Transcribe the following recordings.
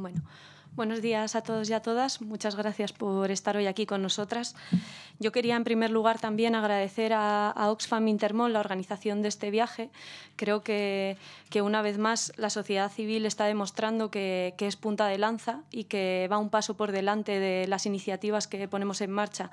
Bueno, Buenos días a todos y a todas. Muchas gracias por estar hoy aquí con nosotras. Yo quería, en primer lugar, también agradecer a, Oxfam Intermol la organización de este viaje. Creo que, que, una vez más la sociedad civil está demostrando que, que, es punta de lanza y que va un paso por delante de las iniciativas que ponemos en marcha,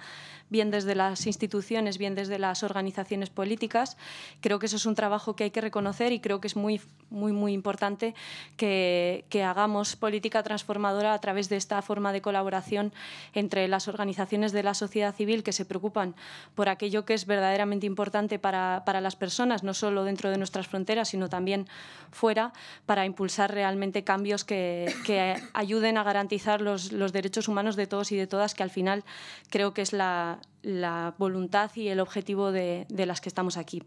bien desde las instituciones, bien desde las organizaciones políticas. Creo que eso es un trabajo que hay que reconocer y creo que es muy, muy, muy importante que, que hagamos política transformadora a través de esta forma de colaboración entre las organizaciones de la sociedad civil que se preocupan por aquello que es verdaderamente importante para, para las personas, no solo dentro de nuestras fronteras, sino también fuera, para impulsar realmente cambios que, que ayuden a garantizar los, los, derechos humanos de todos y de todas, que al final creo que es la, la voluntad y el objetivo de, de las que estamos aquí.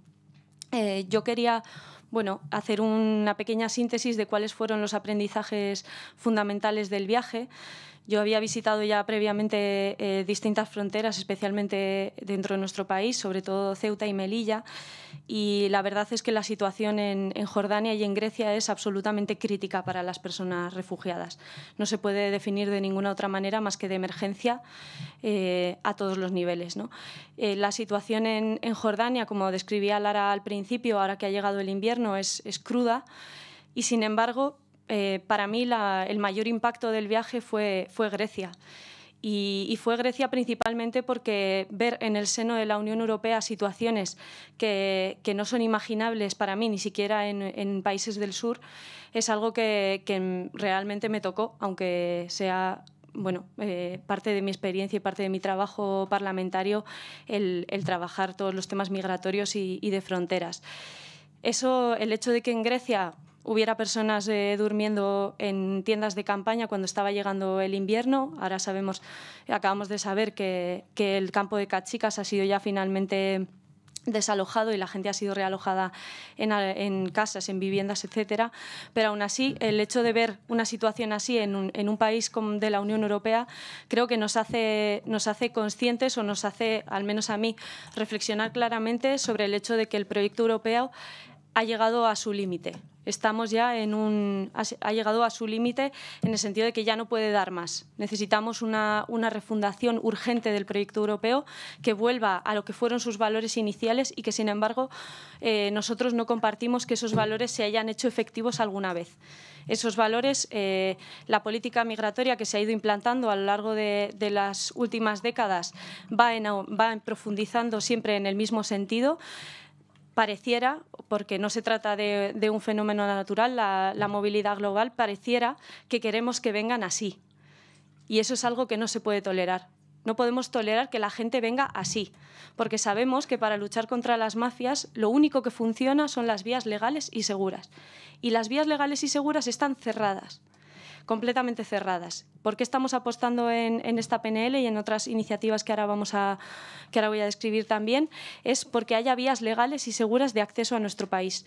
Eh, yo quería bueno, hacer una pequeña síntesis de cuáles fueron los aprendizajes fundamentales del viaje. Yo había visitado ya previamente eh, distintas fronteras, especialmente dentro de nuestro país, sobre todo Ceuta y Melilla, y la verdad es que la situación en, Jordania y en Grecia es absolutamente crítica para las personas refugiadas. No se puede definir de ninguna otra manera más que de emergencia eh, a todos los niveles. ¿no? Eh, la situación en, en, Jordania, como describía Lara al principio, ahora que ha llegado el invierno, es, es cruda y, sin embargo, eh, para mí el mayor impacto del viaje fue, fue Grecia. Y, fue Grecia principalmente porque ver en el seno de la Unión Europea situaciones que, que no son imaginables para mí, ni siquiera en, en países del sur, es algo que, que, realmente me tocó, aunque sea bueno, eh, parte de mi experiencia y parte de mi trabajo parlamentario el, el trabajar todos los temas migratorios y, y de fronteras. Eso, el hecho de que en Grecia hubiera personas eh, durmiendo en tiendas de campaña cuando estaba llegando el invierno. Ahora sabemos, acabamos de saber que, el campo de Cachicas ha sido ya finalmente desalojado y la gente ha sido realojada en, casas, en viviendas, etcétera. Pero aún así, el hecho de ver una situación así en un, en un país de la Unión Europea creo que nos hace conscientes o nos hace, al menos a mí, reflexionar claramente sobre el hecho de que el proyecto europeo ha llegado a su límite. Estamos ya en un. ha llegado a su límite en el sentido de que ya no puede dar más. Necesitamos una, una, refundación urgente del proyecto europeo que vuelva a lo que fueron sus valores iniciales y que, sin embargo, eh, nosotros no compartimos que esos valores se hayan hecho efectivos alguna vez. Esos valores, eh, la política migratoria que se ha ido implantando a lo largo de, de las últimas décadas va, en, va profundizando siempre en el mismo sentido pareciera, porque no se trata de, un fenómeno natural, la, movilidad global, pareciera que queremos que vengan así. Y eso es algo que no se puede tolerar. No podemos tolerar que la gente venga así, porque sabemos que para luchar contra las mafias lo único que funciona son las vías legales y seguras. Y las vías legales y seguras están cerradas completamente cerradas. ¿Por qué estamos apostando en, en, esta PNL y en otras iniciativas que ahora, vamos a, que ahora voy a describir también? Es porque haya vías legales y seguras de acceso a nuestro país.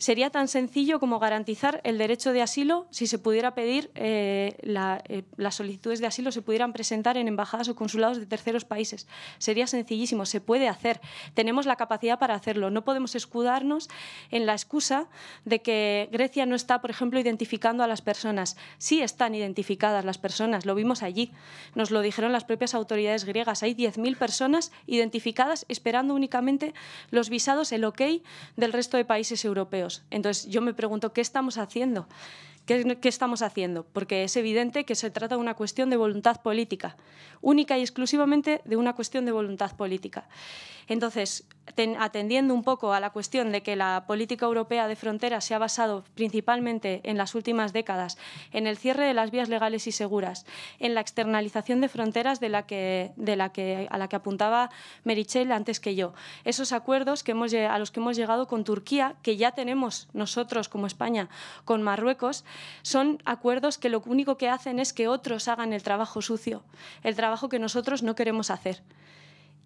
Sería tan sencillo como garantizar el derecho de asilo si se pudiera pedir, eh, eh, las solicitudes de asilo se pudieran presentar en embajadas o consulados de terceros países. Sería sencillísimo, se puede hacer. Tenemos la capacidad para hacerlo. No podemos escudarnos en la excusa de que Grecia no está, por ejemplo, identificando a las personas. Sí están identificadas las personas, lo vimos allí. Nos lo dijeron las propias autoridades griegas. Hay 10.000 personas identificadas esperando únicamente los visados, el ok del resto de países europeos. Entonces yo me pregunto, ¿qué estamos haciendo? ¿Qué, ¿Qué, estamos haciendo? Porque es evidente que se trata de una cuestión de voluntad política, única y exclusivamente de una cuestión de voluntad política. Entonces, atendiendo un poco a la cuestión de que la política europea de fronteras se ha basado principalmente en las últimas décadas en el cierre de las vías legales y seguras, en la externalización de fronteras de la que, de la que, a la que apuntaba Merichel antes que yo. Esos acuerdos que hemos, a los que hemos llegado con Turquía, que ya tenemos nosotros como España con Marruecos, son acuerdos que lo único que hacen es que otros hagan el trabajo sucio, el trabajo que nosotros no queremos hacer.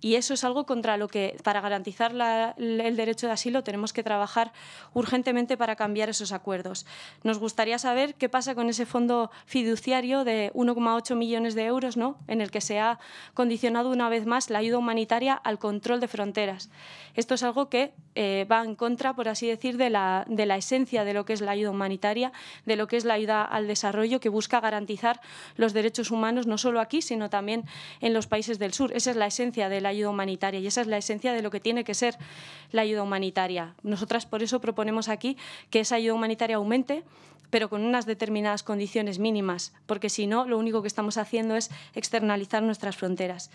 Y eso es algo contra lo que, para garantizar el derecho de asilo, tenemos que trabajar urgentemente para cambiar esos acuerdos. Nos gustaría saber qué pasa con ese fondo fiduciario de 1,8 millones de euros, ¿no? en el que se ha condicionado una vez más la ayuda humanitaria al control de fronteras. Esto es algo que eh, va en contra, por así decir, de la, de la esencia de lo que es la ayuda humanitaria, de lo que es la ayuda al desarrollo, que busca garantizar los derechos humanos no solo aquí, sino también en los países del sur. Esa es la esencia de la ayuda humanitaria y esa es la esencia de lo que tiene que ser la ayuda humanitaria. Nosotras por eso proponemos aquí que esa ayuda humanitaria aumente pero con unas determinadas condiciones mínimas, porque si no, lo único que estamos haciendo es externalizar nuestras fronteras.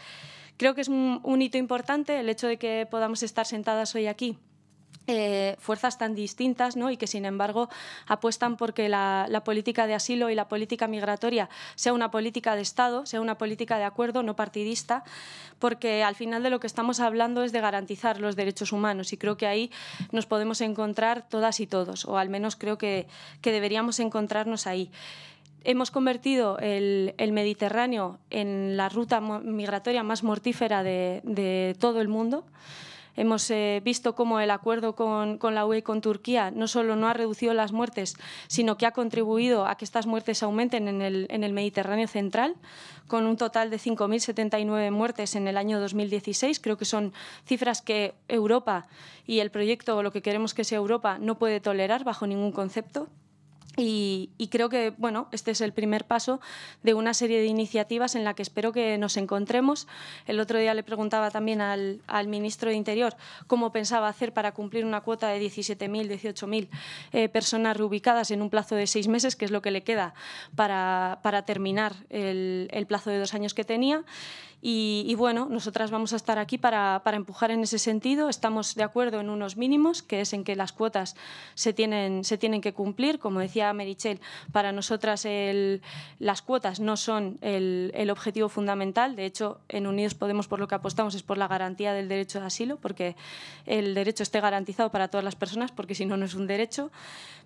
Creo que es un, hito importante el hecho de que podamos estar sentadas hoy aquí. Eh, fuerzas tan distintas ¿no? y que, sin embargo, apuestan porque la, política de asilo y la política migratoria sea una política de Estado, sea una política de acuerdo, no partidista, porque al final de lo que estamos hablando es de garantizar los derechos humanos. Y creo que ahí nos podemos encontrar todas y todos, o al menos creo que, deberíamos encontrarnos ahí hemos convertido el, Mediterráneo en la ruta migratoria más mortífera de, todo el mundo. Hemos eh, visto cómo el acuerdo con, la UE y con Turquía no solo no ha reducido las muertes, sino que ha contribuido a que estas muertes aumenten en el, en el Mediterráneo central, con un total de 5.079 muertes en el año 2016. Creo que son cifras que Europa y el proyecto, o lo que queremos que sea Europa, no puede tolerar bajo ningún concepto. Y, creo que bueno, este es el primer paso de una serie de iniciativas en la que espero que nos encontremos. El otro día le preguntaba también al, ministro de Interior cómo pensaba hacer para cumplir una cuota de 17.000, 18.000 eh, personas reubicadas en un plazo de seis meses, que es lo que le queda para, terminar el, el plazo de dos años que tenía. Y, bueno, nosotras vamos a estar aquí para, empujar en ese sentido. Estamos de acuerdo en unos mínimos, que es en que las cuotas se tienen, se tienen que cumplir. Como decía Merichel, para nosotras las cuotas no son el, el, objetivo fundamental. De hecho, en Unidos Podemos por lo que apostamos es por la garantía del derecho de asilo, porque el derecho esté garantizado para todas las personas, porque si no, no es un derecho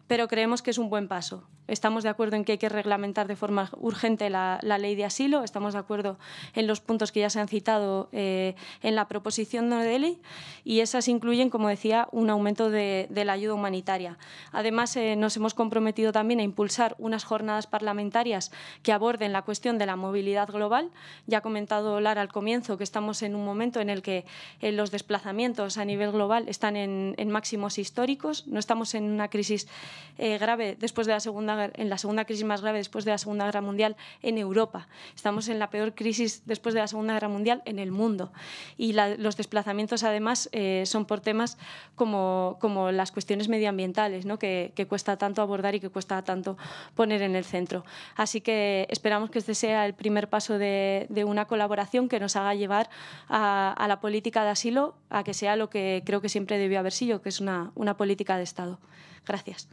pero creemos que es un buen paso. Estamos de acuerdo en que hay que reglamentar de forma urgente la, ley de asilo, estamos de acuerdo en los puntos que ya se han citado eh, en la proposición de ley y esas incluyen, como decía, un aumento de, la ayuda humanitaria. Además, eh, nos hemos comprometido también a impulsar unas jornadas parlamentarias que aborden la cuestión de la movilidad global. Ya ha comentado Lara al comienzo que estamos en un momento en el que eh, los desplazamientos a nivel global están en, máximos históricos, no estamos en una crisis eh, grave después de la segunda, en la segunda crisis más grave después de la Segunda Guerra Mundial en Europa. Estamos en la peor crisis después de la Segunda Guerra Mundial en el mundo. Y los desplazamientos, además, eh, son por temas como, como las cuestiones medioambientales, ¿no? que, cuesta tanto abordar y que cuesta tanto poner en el centro. Así que esperamos que este sea el primer paso de, una colaboración que nos haga llevar a, la política de asilo a que sea lo que creo que siempre debió haber sido, que es una, política de Estado. Gracias.